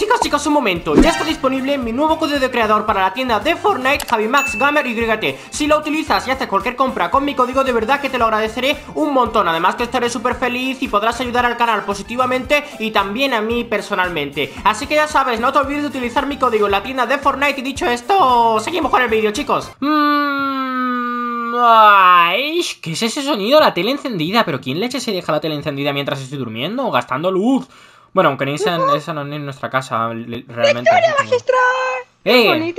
Chicos, chicos, un momento, ya está disponible mi nuevo código de creador para la tienda de Fortnite Javimax Gamer YT Si lo utilizas y haces cualquier compra con mi código, de verdad que te lo agradeceré un montón. Además que estaré súper feliz y podrás ayudar al canal positivamente y también a mí personalmente. Así que ya sabes, no te olvides de utilizar mi código en la tienda de Fortnite. Y dicho esto, seguimos con el vídeo, chicos. Mmm... Ay, ¿Qué es ese sonido? La tele encendida. ¿Pero quién leche se deja la tele encendida mientras estoy durmiendo? Gastando luz bueno, aunque esa, esa no es nuestra casa, realmente. ¡Victoria magistral! ¡Eh!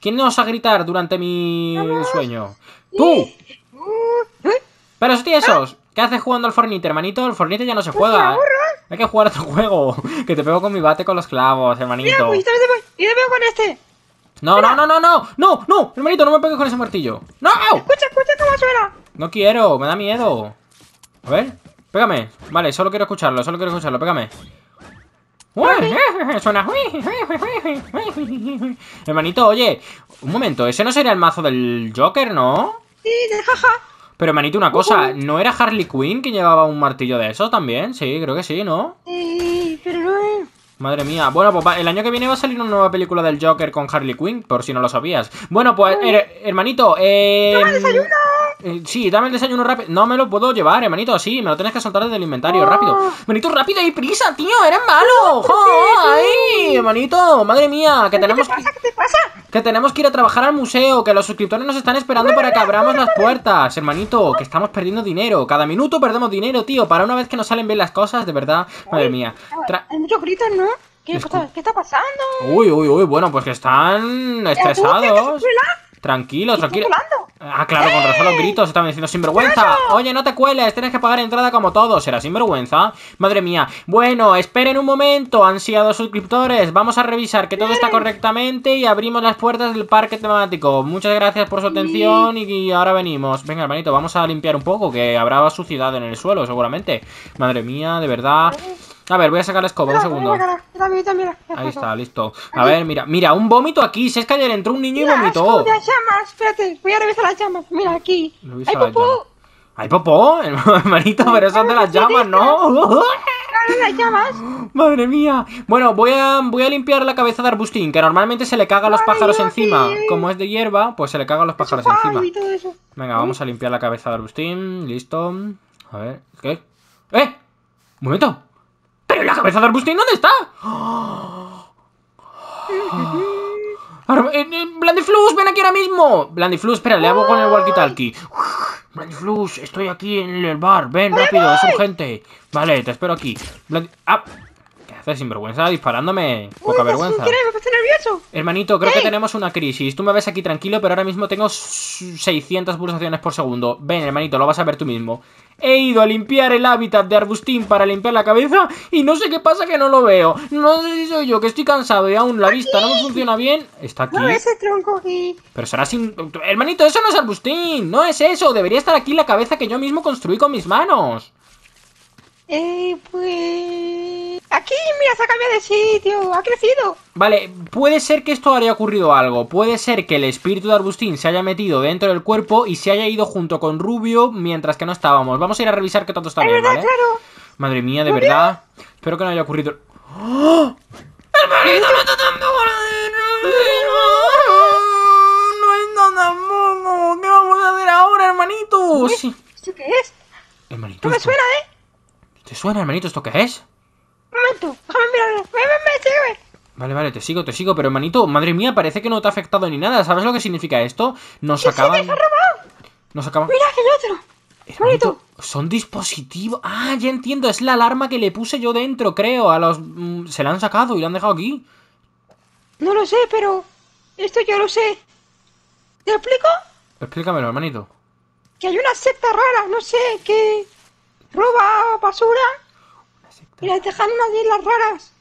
¿Quién nos va a gritar durante mi sueño? ¡Tú! Pero esos esos, ¿qué haces jugando al Fornite, hermanito? El Fornite ya no se pues juega. ¿eh? Hay que jugar otro juego. Que te pego con mi bate con los clavos, hermanito. Mira, pues, y te pego con este. No, no, no, no, no, no, no, hermanito, no me pegues con ese martillo. ¡No! Escucha, escucha cómo suena. No quiero, me da miedo. A ver. Pégame. Vale, solo quiero escucharlo, solo quiero escucharlo. Pégame. Suena. Hermanito, oye, un momento, ese no sería el mazo del Joker, ¿no? Sí, jaja. Pero, hermanito, una cosa, ¿no era Harley Quinn que llevaba un martillo de esos también? Sí, creo que sí, ¿no? Sí, pero no es. Madre mía. Bueno, pues el año que viene va a salir una nueva película del Joker con Harley Quinn, por si no lo sabías. Bueno, pues, hermanito, eh... Eh, sí, dame el desayuno rápido. No me lo puedo llevar, hermanito. Sí, me lo tienes que soltar desde el inventario, rápido. Ah. Hermanito, rápido y prisa, tío. Eres malo. ¡Ay, hermanito! Madre mía, que tenemos ¿Qué te pasa? ¿Qué te pasa? Que tenemos que ir a trabajar al museo, que los suscriptores nos están esperando para que abramos las puertas, hermanito. Que estamos perdiendo dinero. Cada minuto perdemos dinero, tío. Para una vez que nos salen bien las cosas, de verdad. Madre mía. Hay muchos gritos, ¿no? ¿Qué, está pasando? Uy, uy, uy. Bueno, pues que están estresados. Tranquilo, tranquilo. Ah, claro, con razón los gritos estaban diciendo sinvergüenza. Oye, no te cueles, tienes que pagar entrada como todos. ¿Será sinvergüenza? Madre mía. Bueno, esperen un momento, ansiados suscriptores. Vamos a revisar que todo está correctamente y abrimos las puertas del parque temático. Muchas gracias por su atención y ahora venimos. Venga, hermanito, vamos a limpiar un poco, que habrá suciedad en el suelo, seguramente. Madre mía, de verdad. A ver, voy a sacar la escoba, un segundo. Ahí está, listo. A ver, mira, mira, un vómito aquí. Si es que ayer entró un niño y vomitó. las llamas, espérate, voy a revisar las llamas. Mira, aquí. Hay popó. ¿Hay popó? Hermanito, pero son de las llamas, ¿no? las llamas. Madre mía. Bueno, voy a, voy a limpiar la cabeza de arbustín, que normalmente se le caga a los pájaros encima. Como es de hierba, pues se le caga a los pájaros encima. Venga, vamos a limpiar la cabeza de arbustín. Listo. A ver, ¿qué? ¡Eh! Un momento. ¿Pero la cabeza de Arbustín dónde está? Blandiflus, ven aquí ahora mismo. Blandiflus, espera, le hago con el walkie-talkie. Blandiflus, estoy aquí en el bar. Ven rápido, es urgente. Vale, te espero aquí. Ah, ¿qué haces, sinvergüenza? Disparándome. Poca vergüenza. nervioso. Hermanito, creo que tenemos una crisis. Tú me ves aquí tranquilo, pero ahora mismo tengo 600 pulsaciones por segundo. Ven, hermanito, lo vas a ver tú mismo. He ido a limpiar el hábitat de Arbustín para limpiar la cabeza y no sé qué pasa que no lo veo. No sé si soy yo, que estoy cansado y aún la vista no me funciona bien. Está aquí. No, ese tronco aquí. Pero será sin... Hermanito, eso no es Arbustín. No es eso. Debería estar aquí la cabeza que yo mismo construí con mis manos. Eh, pues... Aquí, mira, se ha cambiado de sitio, ha crecido. Vale, puede ser que esto haya ocurrido algo. Puede ser que el espíritu de Arbustín se haya metido dentro del cuerpo y se haya ido junto con Rubio mientras que no estábamos. Vamos a ir a revisar que todo está bien, ¿vale? Claro. Madre mía, de verdad. Espero que no haya ocurrido... ¡Oh! ¡Hermanito, no está tan mono. ¿Qué vamos a hacer ahora, hermanito? ¿Esto qué es? Hermanito. No me suena, ¿eh? ¿Te suena, hermanito? ¿Esto qué es? Momento, déjame mirar. Ven, ven, ven, sígueme. Vale, vale, te sigo, te sigo, pero hermanito, madre mía, parece que no te ha afectado ni nada. ¿Sabes lo que significa esto? Nos acaban. Sí. Nos acaban. Mira que otro. Hermanito, son dispositivos. Ah, ya entiendo, es la alarma que le puse yo dentro, creo. A los. Mm, se la han sacado y la han dejado aquí. No lo sé, pero. Esto yo lo sé. ¿Te lo explico? Explícamelo, hermanito. Que hay una secta rara, no sé, que roba basura y las dejan unas islas raras.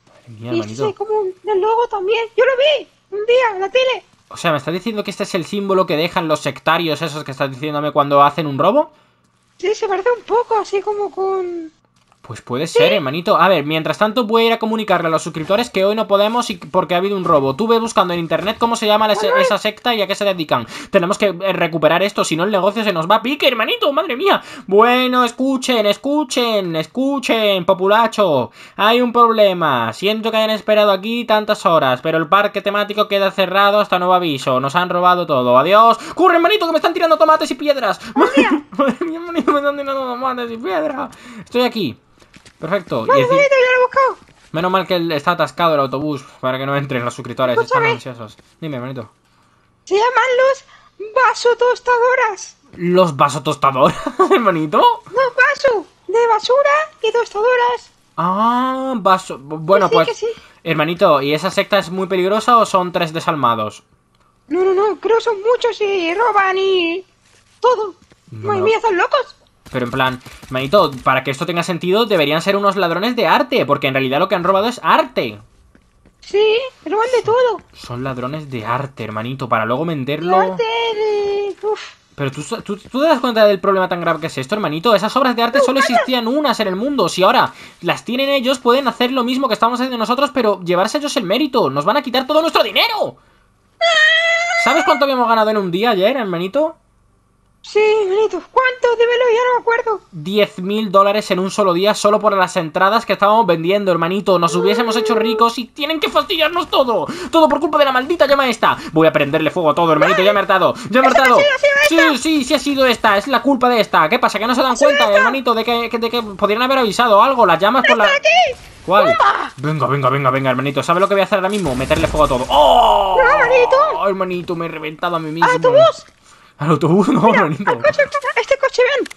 y sí, como del logo también. Yo lo vi un día en la tele. O sea, ¿me estás diciendo que este es el símbolo que dejan los sectarios esos que estás diciéndome cuando hacen un robo? Sí, se parece un poco, así como con... Pues puede ser, hermanito. A ver, mientras tanto voy a ir a comunicarle a los suscriptores que hoy no podemos y porque ha habido un robo. Tú ve buscando en internet cómo se llama esa secta y a qué se dedican. Tenemos que eh, recuperar esto, si no el negocio se nos va a pique, hermanito, madre mía. Bueno, escuchen, escuchen, escuchen, populacho. Hay un problema. Siento que hayan esperado aquí tantas horas, pero el parque temático queda cerrado hasta nuevo aviso. Nos han robado todo. Adiós. ¡Corre, hermanito, que me están tirando tomates y piedras! Madre mía, hermanito, me están tirando tomates y piedras. Estoy aquí. Perfecto. Vale, ya lo he buscado. Menos mal que está atascado el autobús para que no entren los suscriptores. Están ansiosos. Dime, hermanito. Se llaman los vasotostadoras. ¿Los vasotostadoras, hermanito? No, vaso. De basura y tostadoras. Ah, vaso. Bueno, pues. Sí. Hermanito, ¿y esa secta es muy peligrosa o son tres desalmados? No, no, no. Creo que son muchos y roban y. todo. No. Madre mía, son locos. Pero en plan, manito, para que esto tenga sentido, deberían ser unos ladrones de arte, porque en realidad lo que han robado es arte. Sí, roban de todo. Son ladrones de arte, hermanito, para luego venderlo. arte de... Pero ¿tú, tú, tú, te das cuenta del problema tan grave que es esto, hermanito. Esas obras de arte solo existían unas en el mundo. Si ahora las tienen ellos, pueden hacer lo mismo que estamos haciendo nosotros, pero llevarse ellos el mérito. Nos van a quitar todo nuestro dinero. Ah. ¿Sabes cuánto habíamos ganado en un día ayer, hermanito? Sí, manito. ¿Cuánto? Dímelo, ya no me acuerdo. 10 mil dólares en un solo día solo por las entradas que estábamos vendiendo, hermanito. Nos hubiésemos hecho ricos y tienen que fastidiarnos todo. Todo por culpa de la maldita llama esta. Voy a prenderle fuego a todo, hermanito. Ya me he hartado. Ya me he hartado. Sí, sí, sí ha sido esta. Es la culpa de esta. ¿Qué pasa? Que no se dan cuenta, hermanito, de que, de que podrían haber avisado algo. Las llamas por la... ¿Cuál? Venga, venga, venga, venga, hermanito. ¿Sabes lo que voy a hacer ahora mismo? Meterle fuego a todo. ¡Oh! hermanito! hermanito, me he reventado a mí mismo. ¡A tu voz! Al autobús, no, hermanito. este coche, ven.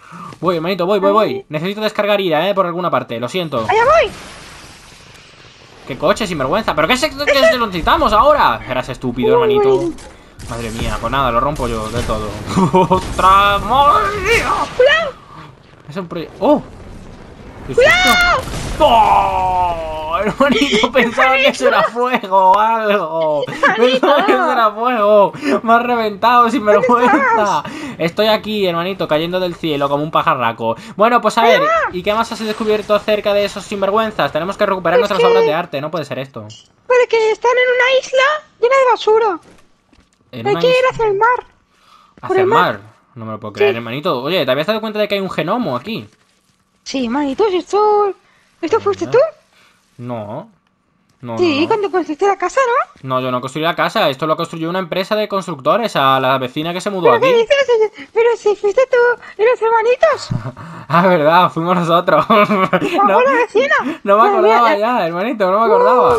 Voy, hermanito, voy, voy, voy. Necesito descargar ira, eh, por alguna parte, lo siento. Allá voy. ¿Qué coche, sinvergüenza? ¿Pero qué, es, qué es, lo necesitamos ahora? Eras estúpido, hermanito. Madre mía, pues nada, lo rompo yo de todo. ¡Ostras! Es un proyecto. ¡Oh! ¡Cuidado! ¡Oh! Hermanito, pensaba que eso era fuego o algo. Pensaba que eso era fuego. Me has reventado sin vergüenza. Estoy aquí, hermanito, cayendo del cielo como un pajarraco. Bueno, pues a ver, ¿y qué más has descubierto acerca de esos sinvergüenzas? Tenemos que recuperar nuestras obras de arte, no puede ser esto. Porque están en una isla llena de basura. Hay que ir hacia el mar. ¿Hacia el mar? No me lo puedo creer, hermanito. Oye, ¿te habías dado cuenta de que hay un genomo aquí? Sí, hermanito, esto ¿Esto fuiste tú? No. No, sí, cuando construiste la casa, ¿no? No, yo no construí la casa. Esto lo construyó una empresa de constructores a la vecina que se mudó aquí. ¿Qué dices? Pero si fuiste tú y los hermanitos. ah, verdad, fuimos nosotros. no, la vecina. No me acordaba ya, hermanito, no me acordaba.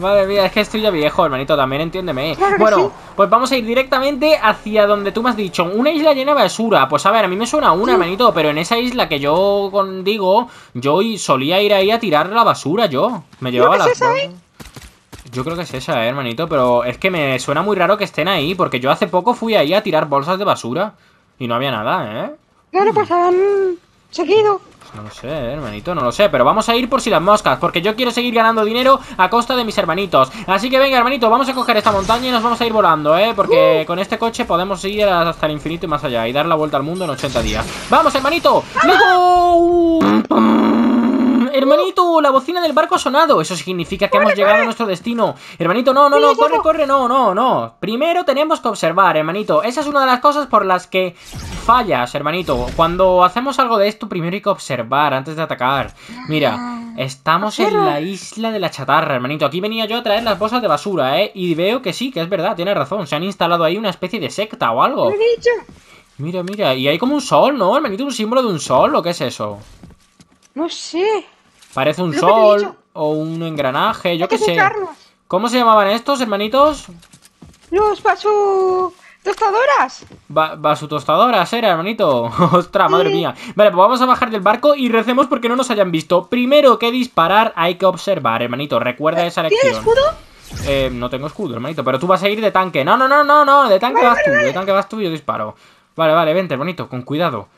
Madre mía, es que estoy ya viejo, hermanito, también entiéndeme. bueno, pues vamos a ir directamente hacia donde tú me has dicho. Una isla llena de basura. Pues a ver, a mí me suena una, hermanito, pero en esa isla que yo digo, yo solía ir ahí a tirar la basura, yo. Me llevaba la... Yo creo que es esa, eh, hermanito, pero es que me suena muy raro que estén ahí, porque yo hace poco fui ahí a tirar bolsas de basura y no había nada, ¿eh? Claro, pues han seguido. Pues no lo sé, eh, hermanito, no lo sé, pero vamos a ir por si las moscas, porque yo quiero seguir ganando dinero a costa de mis hermanitos. Así que venga, hermanito, vamos a coger esta montaña y nos vamos a ir volando, ¿eh? Porque uh. con este coche podemos ir hasta el infinito y más allá y dar la vuelta al mundo en 80 días. ¡Vamos, hermanito! ¡Let's Hermanito, la bocina del barco ha sonado. Eso significa que hemos llegado a nuestro destino. Hermanito, no, no, no, corre, corre, no, no, no. Primero tenemos que observar, hermanito. Esa es una de las cosas por las que fallas, hermanito. Cuando hacemos algo de esto, primero hay que observar antes de atacar. Mira, estamos en la isla de la chatarra, hermanito. Aquí venía yo a traer las bolsas de basura, ¿eh? Y veo que sí, que es verdad, tiene razón. Se han instalado ahí una especie de secta o algo. Mira, mira, y hay como un sol, ¿no? Hermanito, un símbolo de un sol, ¿o qué es eso? No sé. Parece un sol o un engranaje, yo qué sé. ¿Cómo se llamaban estos, hermanitos? Los basu... tostadoras. basu tostadoras era, hermanito. Ostras, madre mía. Vale, pues vamos a bajar del barco y recemos porque no nos hayan visto. Primero que disparar hay que observar, hermanito. Recuerda esa lección. ¿Tienes escudo? Eh, no tengo escudo, hermanito, pero tú vas a ir de tanque. No, no, no, no, no, de tanque vas tú, de tanque vas tú y yo disparo. Vale, vale, vente, hermanito, con cuidado.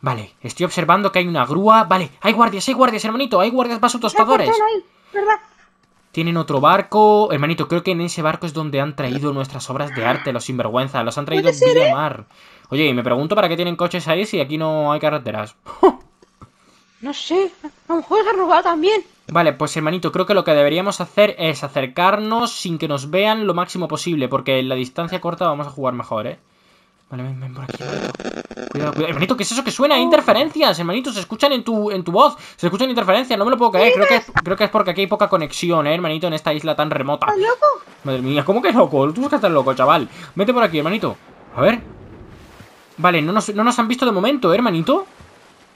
Vale, estoy observando que hay una grúa. Vale, hay guardias, hay guardias, hermanito. Hay guardias vaso tostadores. Tienen otro barco. Hermanito, creo que en ese barco es donde han traído nuestras obras de arte, los sinvergüenza. Los han traído vía mar. Oye, y me pregunto para qué tienen coches ahí si aquí no hay carreteras. No sé, a lo mejor se ha robado también. Vale, pues hermanito, creo que lo que deberíamos hacer es acercarnos sin que nos vean lo máximo posible, porque en la distancia corta vamos a jugar mejor, ¿eh? Vale, ven, ven por aquí, hermanito. Cuidado, cuidado. Hermanito, ¿qué es eso que suena? Interferencias, hermanito, se escuchan en tu, en tu voz. Se escuchan interferencias, no me lo puedo creer. Creo que, es, creo que es porque aquí hay poca conexión, ¿eh, hermanito, en esta isla tan remota. ¿Estás loco? Madre mía, ¿cómo que loco? Tú que estás loco, chaval. Vete por aquí, hermanito. A ver. Vale, no nos, no nos han visto de momento, ¿eh, hermanito.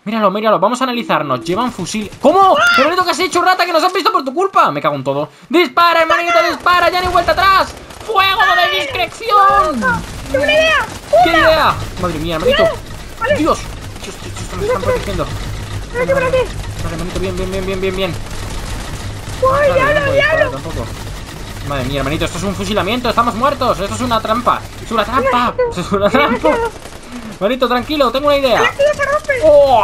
Míralo, míralo, vamos a analizarnos Llevan fusil... ¿Cómo? ¡Hermanito, ¿qué has hecho, rata? ¡Que nos han visto por tu culpa! Me cago en todo ¡Dispara, hermanito, dispara! ¡Ya ni vuelta atrás! ¡Fuego de discreción! ¡Tengo una idea! ¿Qué idea? Madre mía, hermanito Dios Dios, Dios, Dios, nos están protegiendo Vale, vale, vale, hermanito, bien, bien, bien, bien, bien, bien ¡Uy, Vale, no diablo, diablo! tampoco. Madre mía, hermanito, esto es un fusilamiento, estamos muertos Esto es una trampa, es una trampa Esto es una trampa Hermanito, tranquilo, tengo una idea. ¡Oh!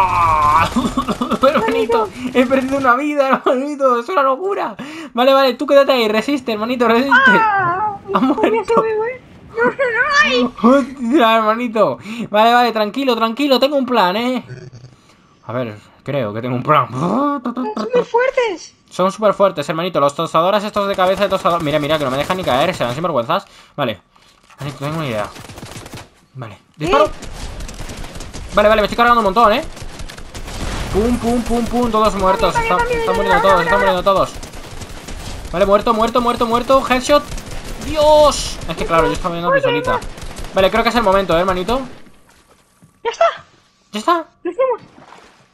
hermanito, he perdido una vida, hermanito, es una locura. Vale, vale, tú quédate ahí, resiste, hermanito, resiste. ¡Ah! Ha muerto. Hostia, hermanito. Vale, vale, tranquilo, tranquilo, tengo un plan, ¿eh? A ver, creo que tengo un plan. Son muy fuertes. Son súper fuertes, hermanito. Los tostadores estos de cabeza de tostador. Mira, mira, que no me dejan ni caer, se dan sinvergüenzas. Vale. Hermanito, tengo una idea. Vale. Disparo. Vale, vale, me estoy cargando un montón, ¿eh? Pum, pum, pum, pum, todos muertos. Están, están muriendo todos, están muriendo todos. Vale, muerto, muerto, muerto, muerto. Headshot. ¡Dios! Es que claro, yo estaba viendo solita. Vale, creo que es el momento, ¿eh, hermanito? Ya está. ¿Ya está? Lo hicimos.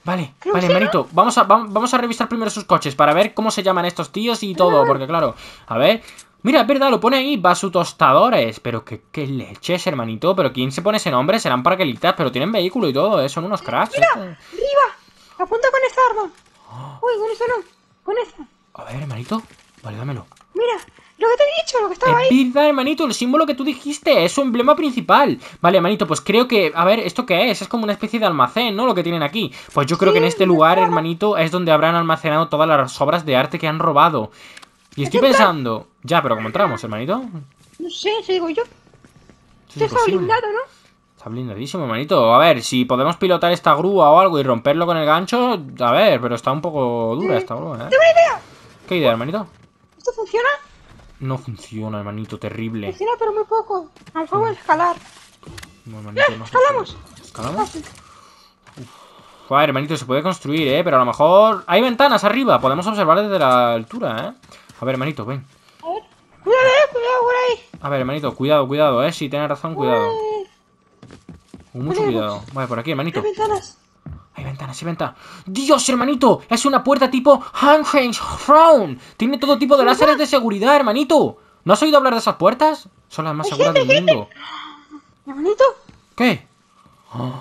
Vale, Creo vale, sí, hermanito. Vamos a, vam- vamos a revisar primero sus coches para ver cómo se llaman estos tíos y todo. Porque claro, a ver. Mira, es verdad, lo pone ahí, Basu Tostadores. Pero qué, qué leches, hermanito. Pero ¿quién se pone ese nombre? Serán parquelitas, pero tienen vehículo y todo, ¿eh? Son unos cracks. estos. Arriba. Apunta con esta arma. Uy, con esta no. Con esta. A ver, hermanito. Vale, dámelo. Mira, lo que te he dicho, lo que estaba ahí. Verdad, hermanito, el símbolo que tú dijiste, es su emblema principal. Vale, hermanito, pues creo que. A ver, ¿esto qué es? Es como una especie de almacén, ¿no? Lo que tienen aquí. Pues yo creo que en este lugar, claro. hermanito, es donde habrán almacenado todas las obras de arte que han robado. Y estoy pensando. Ya, pero ¿cómo entramos, hermanito? No sé, si digo yo. Esto es Esto está blindado, ¿no? Está blindadísimo, hermanito. A ver, si podemos pilotar esta grúa o algo y romperlo con el gancho. A ver, pero está un poco dura esta grúa, ¿eh? Tengo una idea. ¿Qué idea, hermanito? ¿Esto funciona? No funciona, hermanito, terrible. Funciona, pero muy poco. A lo mejor voy a escalar. No, hermanito, no se escalamos. ¿Escalamos? Joder, hermanito, se puede construir, ¿eh? Pero a lo mejor... Hay ventanas arriba, podemos observar desde la altura, ¿eh? A ver, hermanito, ven. A ver. Cuidado, eh, cuidado por ahí. A ver, hermanito, cuidado, cuidado, ¿eh? Si tienes razón, cuidado. Eh, Con mucho cuidado. Vale, por aquí, hermanito. Hay ventanas. Hay ventanas, hay. ¡Dios, hermanito! Es una puerta tipo Hansheng Throne. Tiene todo tipo de láseres de seguridad, hermanito. ¿No has oído hablar de esas puertas? Son las más seguras del mundo. Hermanito, ¿Qué?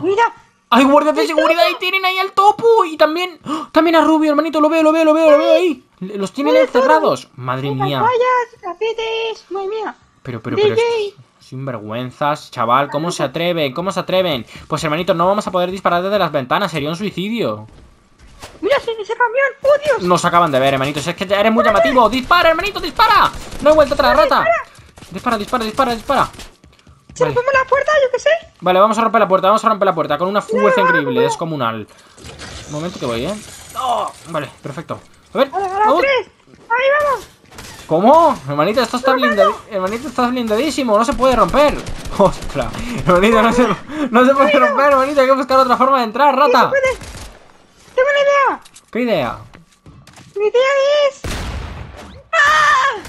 mira. ¡Hay guardias de seguridad y tienen ahí al topo! Y también... ¡Ah! También a Rubio, hermanito, lo veo, lo veo, lo veo, lo veo ahí. Los tienen encerrados. Madre mía. Pantallas, tapetes. Madre mía. Pero, pero, pero... Sinvergüenzas, chaval, ¿cómo se atreven? ¿Cómo se atreven? Pues hermanito, no vamos a poder disparar desde las ventanas, sería un suicidio. Mira ese, ese camión. ¡Oh, Dios! Nos acaban de ver, hermanito, es que ya eres muy llamativo. ¡Dispara, hermanito, dispara! No hay vuelta atrás, rata. Dispara, dispara, dispara, dispara. ¿Se Vale. rompemos la puerta? Yo qué sé. Vale, vamos a romper la puerta, vamos a romper la puerta con una fuerza increíble, descomunal. Un momento que voy, ¿eh? ¡Oh! Vale, perfecto. A ver. A la, a la ¡Oh! tres. Ahí vamos. ¿Cómo? Hermanito, esto está blindado. Hermanito, está blindadísimo, no se puede romper. Ostras, hermanito, no se, no se puede romper, hermanito, hay que buscar otra forma de entrar, rata. puede. Tengo una idea. ¿Qué idea? Mi idea es... ¡Ah!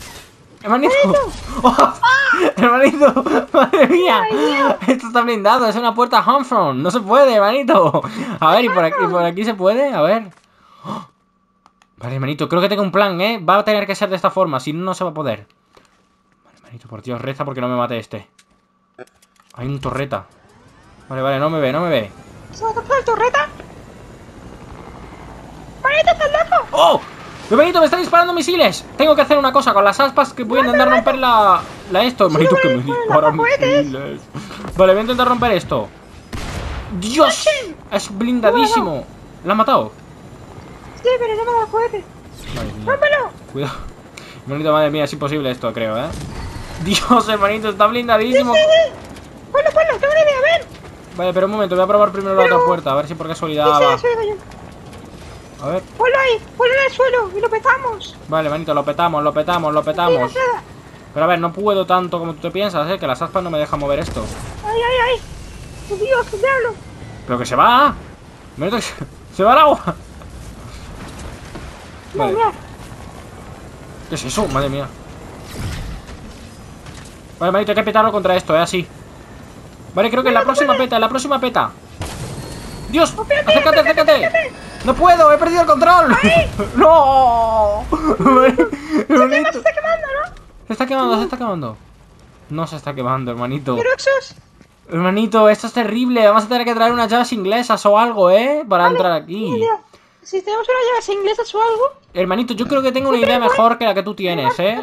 Hermanito. ¡Oh! Hermanito, madre mía. Esto está blindado, es una puerta Homefront. No se puede, hermanito. A ver, ¿y por aquí, por aquí se puede? A ver. ¡Oh! Vale, hermanito, creo que tengo un plan, ¿eh? Va a tener que ser de esta forma, si no, no se va a poder. Vale, hermanito, por Dios, reza porque no me mate este. Hay un torreta. Vale, vale, no me ve, no me ve. ¿Se va a el torreta? ¡Manito, estás loco! ¡Oh! ¡Hermanito, me está disparando misiles! Tengo que hacer una cosa con las aspas que voy a intentar romper la... La esto, hermanito, que me dispara misiles. Vale, voy a intentar romper esto. ¡Dios! Es blindadísimo. ¿La ha matado? Sí, pero no me da mía. ¡Rómpelo! Cuidado. Hermanito, madre mía, es imposible esto, creo, ¿eh? Dios, hermanito, está blindadísimo. Sí, sí. Ponlo, ponlo, tengo una idea, ven. Vale, pero un momento, voy a probar primero la otra puerta, a ver si por casualidad Sí, va. sí. A ver. Ponlo ahí, ponlo en el suelo y lo petamos. Vale, manito, lo petamos, lo petamos, lo petamos. Pero a ver, no puedo tanto como tú te piensas, ¿eh? Que las aspas no me dejan mover esto. ¡Ay, ay, ay! ¡Oh, Dios, qué diablo! ¡Pero que se va! Se va el agua. Vale. ¿Qué es eso? Madre mía. Vale, manito, hay que petarlo contra esto, ¿eh? Así. Vale, creo que en la próxima peta, en la próxima peta. ¡Dios! ¡Acércate, acércate! ¡No puedo! ¡He perdido el control! ¡No! se, está quemando, ¿no? Se está quemando, se está quemando. No se está quemando, hermanito. Hermanito, esto es terrible. Vamos a tener que traer unas llaves inglesas o algo, ¿eh? Para entrar aquí. Si tenemos unas llaves inglesas o algo. Hermanito, yo creo que tengo una idea mejor que la que tú tienes, ¿eh?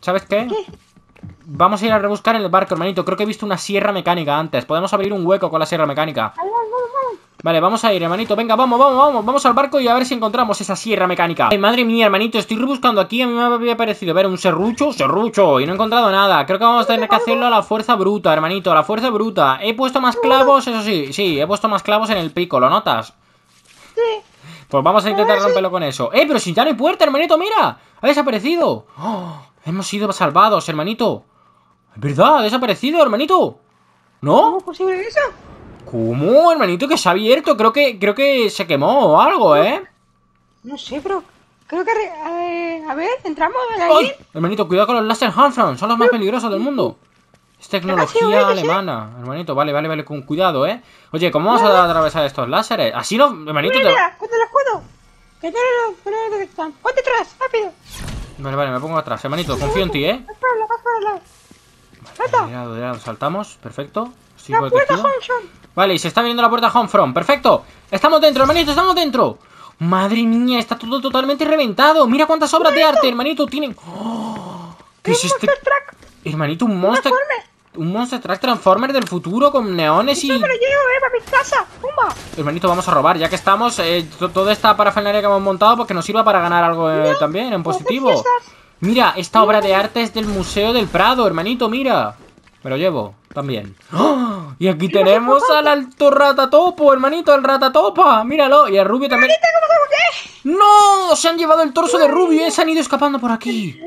¿Sabes qué? Vamos a ir a rebuscar en el barco, hermanito. Creo que he visto una sierra mecánica antes. Podemos abrir un hueco con la sierra mecánica. Vale, vamos a ir, hermanito. Venga, vamos, vamos, vamos. Vamos al barco y a ver si encontramos esa sierra mecánica. Ay, madre mía, hermanito. Estoy rebuscando aquí. A mí me había parecido ver un serrucho, serrucho. Y no he encontrado nada. Creo que vamos a tener que hacerlo a la fuerza bruta, hermanito. A la fuerza bruta. He puesto más clavos, eso sí. Sí, he puesto más clavos en el pico. ¿Lo notas? Sí. Pues vamos a intentar romperlo con eso. ¡Eh, pero si ya no hay puerta, hermanito! ¡Mira! ¡Ha desaparecido! ¡Oh! Hemos sido salvados, hermanito. ¿Es verdad? ¿Ha desaparecido, hermanito? ¿No? ¿Cómo es posible eso? ¿Cómo, hermanito? Que se ha abierto. Creo que, creo que se quemó o algo, ¿eh? No sé, pero... Creo que... Eh, a ver, entramos ahí. Hermanito, cuidado con los Laser Hanfron. Son los más peligrosos del mundo. Es tecnología alemana. Hermanito, vale, vale, vale. Con cuidado, ¿eh? Oye, ¿cómo vamos a atravesar estos láseres? Así no... Hermanito... Mira, mira, te... el escudo. Que no lo detectan. Ponte atrás, rápido. Vale, vale, me pongo atrás. Hermanito, confío en ti, ¿eh? Vale, de lado, saltamos. Perfecto. Sigo la puerta Vale, y se está viendo la puerta Homefront. Perfecto. Estamos dentro, hermanito, estamos dentro. Madre mía, está todo totalmente reventado. Mira cuántas obras de arte, hermanito, tienen. ¡Oh! ¿Qué es este? Hermanito, un monster. Un Monster Transformer del futuro con neones y... me lo llevo, eh, para mi casa! ¡Pumba! Hermanito, vamos a robar, ya que estamos... Eh, toda esta parafernalia que hemos montado, porque nos sirva para ganar algo eh, también, en positivo. Mira, esta obra de arte es del Museo del Prado, hermanito, mira. Me lo llevo, también. ¡Oh! Y aquí tenemos al alto ratatopo, hermanito, el ratatopa. Míralo, y al rubio también. ¡No! Se han llevado el torso de rubio y se han ido escapando por aquí.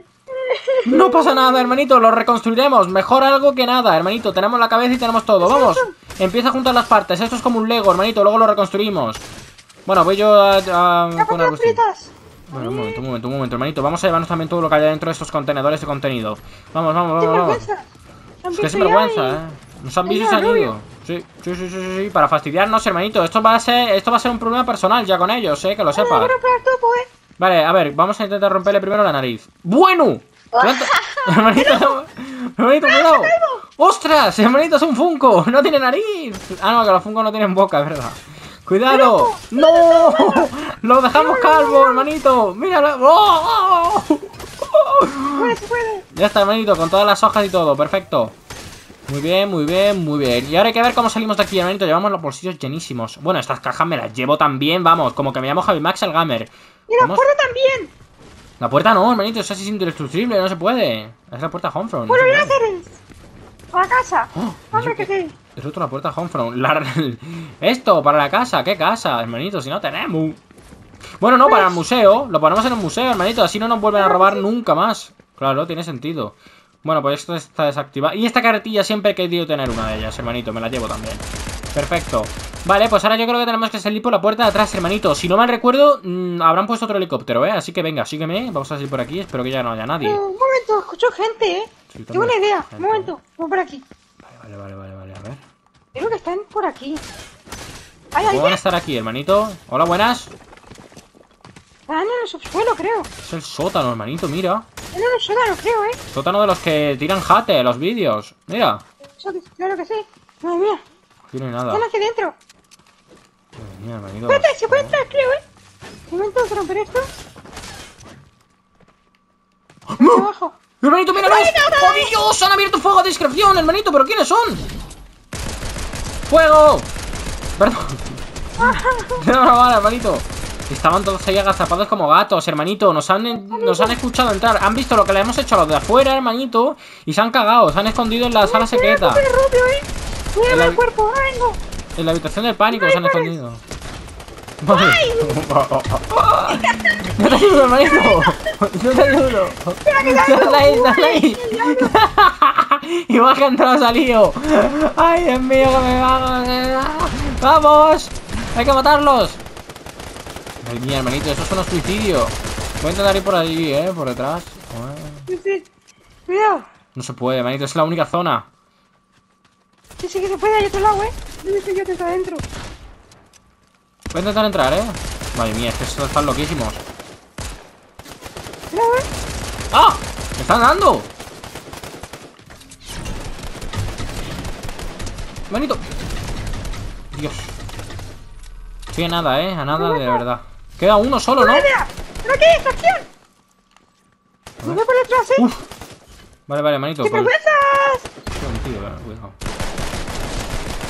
No pasa nada, hermanito, lo reconstruiremos. Mejor algo que nada, hermanito. Tenemos la cabeza y tenemos todo. Vamos, empieza a juntar las partes. Esto es como un Lego, hermanito. Luego lo reconstruimos. Bueno, voy yo a, a poner bueno, un momento, un momento, un momento, hermanito. Vamos a llevarnos también todo lo que hay dentro de estos contenedores de contenido. Vamos, vamos, vamos, vamos. Es que vergüenza, eh. Nos han visto y se han ido. Sí, sí, sí, sí, sí, para fastidiarnos, hermanito. Esto va a ser, esto va a ser un problema personal ya con ellos, eh, que lo sepas. Vale, a ver, vamos a intentar romperle primero la nariz. ¡Bueno! Hermanito, hermanito, cuidado. ¡Ostras! Hermanito, es un Funko. No tiene nariz. Ah, no, que los Funko no tienen boca, es verdad. ¡Cuidado! ¡No! ¡Lo dejamos calvo, hermanito! ¡Míralo! ¡Oh! Ya está, hermanito, con todas las hojas y todo. Perfecto. Muy bien, muy bien, muy bien. Y ahora hay que ver cómo salimos de aquí, hermanito. Llevamos los bolsillos llenísimos. Bueno, estas cajas me las llevo también, vamos. Como que me llamo Javi Max el Gamer. ¡Y la puerta también! La puerta no, hermanito. Es así indestructible, no se puede. Es la puerta Homefront. ¡Bueno, no ¡A la casa! Oh, ¡Hombre, que sí! Es otra puerta Homefront. Esto, para la casa. ¿Qué casa, hermanito? Si no tenemos. Bueno, no, para el museo. Lo ponemos en el museo, hermanito. Así no nos vuelven a robar nunca más. Claro, tiene sentido. Bueno, pues esto está desactivado. Y esta carretilla siempre he querido tener una de ellas, hermanito. Me la llevo también. Perfecto. Vale, pues ahora yo creo que tenemos que salir por la puerta de atrás, hermanito. Si no mal recuerdo, mmm, habrán puesto otro helicóptero, ¿eh? Así que venga, sígueme. Vamos a salir por aquí. Espero que ya no haya nadie. un momento, escucho gente, ¿eh? Tengo una idea. Un momento, vamos por aquí. Vale, vale, vale, vale, a ver. Creo que están por aquí. ¿Pueden estar aquí, hermanito? Hola, buenas. Están en el subsuelo, creo. Es el sótano, hermanito, mira. Es el sótano, creo, ¿eh? Sótano de los que tiran jate, los vídeos. Mira. claro que sí. Madre mía. Aquí no hay nada. Están aquí dentro. Mía, se puede entrar, creo, ¿eh? Un momento, romper esto. ¡No! Abajo. ¡Hermanito! ¡Oh, Dios! ¡Han abierto fuego a discreción, hermanito! ¿Pero quiénes son? ¡Fuego! Perdón. no, no, vale, hermanito. Estaban todos ahí agazapados como gatos, hermanito. Nos han, nos han escuchado entrar. Han visto lo que le hemos hecho a los de afuera, hermanito. Y se han cagado. Se han escondido en la sala secreta. En la, en la habitación del pánico se han escondido. ¡Ay! ¡No te ayudo, hermanito! ¡No te ayudo! ¡Dale ahí, dale ahí! Igual que entrado salido. ¡Ay, Dios mío, que me va! ¡Vamos! ¡Hay que matarlos! Ay, mía, hermanito, eso es un suicidio. Voy a intentar ir por allí, ¿eh? Por detrás. Cuidado. No se puede, hermanito, es la única zona. Sí, sí que se puede, hay otro lado, ¿eh? ¿Dónde estoy yo? Está adentro. Voy a intentar entrar, ¿eh? Madre mía, es que estos están loquísimos. ¿eh? ¡Ah! ¡Me están dando! Manito. Dios. Estoy a nada, eh. A nada de verdad. Queda uno solo, ¿no? ¡Pero aquí! ¡Extracción! ¿Me voy por detrás, eh? Uf. Vale, vale, manito. ¡Qué vergüenzas! tío, eh, cuidado.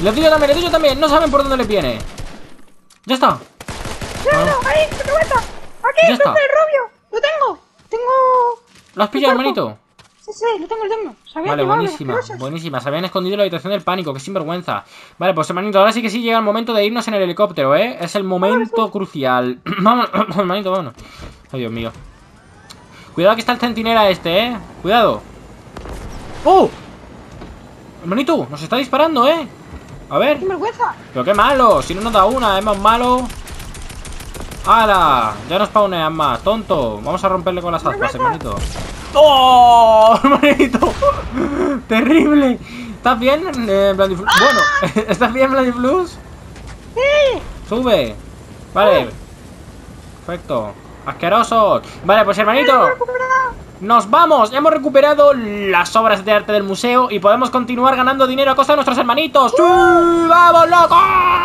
Le tuyo también, le tuyo también. No saben por dónde le viene. Ya está. No, no, ahí, qué vergüenza. Aquí, ya está. el rubio. Lo tengo. Tengo. ¿Lo has pillado, hermanito? Sí, sí, lo tengo, lo tengo. vale, buenísima, buenísima. Se habían escondido en la habitación del pánico, que sinvergüenza. Vale, pues hermanito, ahora sí que sí llega el momento de irnos en el helicóptero, ¿eh? Es el momento crucial. vamos, hermanito, vámonos. Ay, Dios mío. Cuidado que está el centinela este, ¿eh? Cuidado. ¡Oh! Hermanito, nos está disparando, ¿eh? A ver. ¡Qué vergüenza! Pero qué malo, si no nos da una, es más malo. ¡Hala! Ya nos paunean más, tonto. Vamos a romperle con las aspas, hermanito. ¡Oh! Hermanito. Terrible. ¿Estás bien, eh, Bueno, ¿estás bien, Bladiflus? Sí. Sube. Vale. Perfecto. Asquerosos. Vale, pues hermanito. Nos vamos. Hemos recuperado las obras de arte del museo y podemos continuar ganando dinero a costa de nuestros hermanitos. ¡Vamos, locos!